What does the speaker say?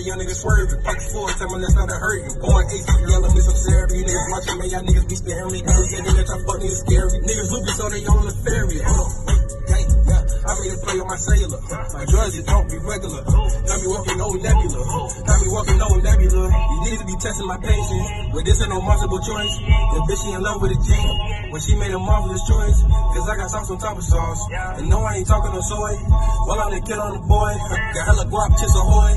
a young nigga swerving. the floor, tell them that's not to hurt you. Boy, AC yelling me some syrup. You niggas watching me, y'all niggas be scary. me. Niggas said that y'all fuck niggas scary. Niggas loopy, so they on the ferry. Hold on, wait, gang, yeah. I made a play on my sailor. My drugs, it don't be regular. Got me walking no nebula. Got me walking no nebula. You need to be testing my patience. But this ain't no multiple choice. The bitch, she in love with a G. When she made a marvelous choice. Cause I got sauce on top of sauce. And no, I ain't talking no soy. While I'm the kid on the boy. Got hella guap, Chips Ahoy.